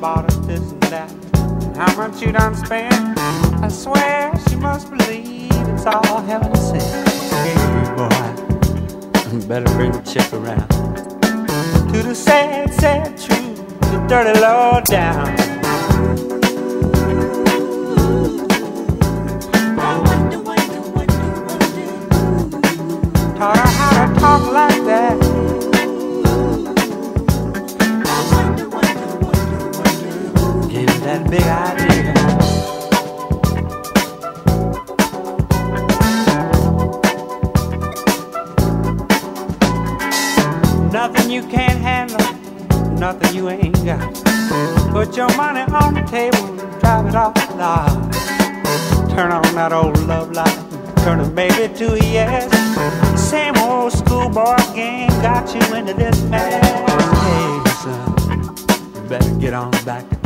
bought her this and that. How much you done spent? I swear she must believe it's all heaven sent. Hey, boy, better bring the chick around to the sad, sad truth, the dirty low down. You can't handle, nothing you ain't got. Put your money on the table, drive it off the lot. Turn on that old love light, turn a baby to a yes. Same old schoolboy game got you into this mess. Hey, son, you better get on back